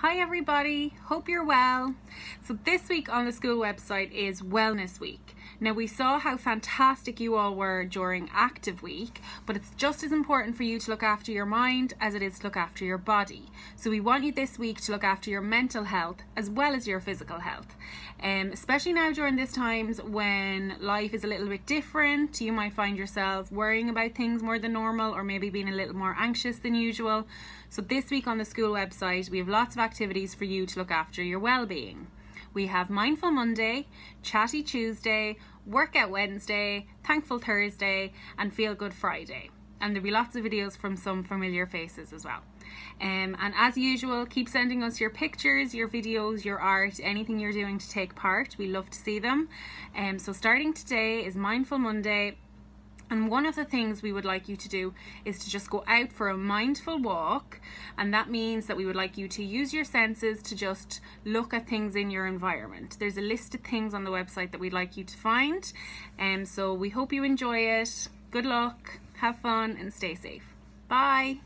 Hi everybody, hope you're well. So this week on the school website is Wellness Week. Now we saw how fantastic you all were during active week, but it's just as important for you to look after your mind as it is to look after your body. So we want you this week to look after your mental health as well as your physical health. Um, especially now during these times when life is a little bit different, you might find yourself worrying about things more than normal or maybe being a little more anxious than usual. So this week on the school website, we have lots of activities for you to look after your well-being. We have Mindful Monday, Chatty Tuesday, Workout Wednesday, Thankful Thursday, and Feel Good Friday. And there'll be lots of videos from some familiar faces as well. Um, and as usual, keep sending us your pictures, your videos, your art, anything you're doing to take part. We love to see them. Um, so starting today is Mindful Monday and one of the things we would like you to do is to just go out for a mindful walk. And that means that we would like you to use your senses to just look at things in your environment. There's a list of things on the website that we'd like you to find. And um, so we hope you enjoy it. Good luck, have fun, and stay safe. Bye.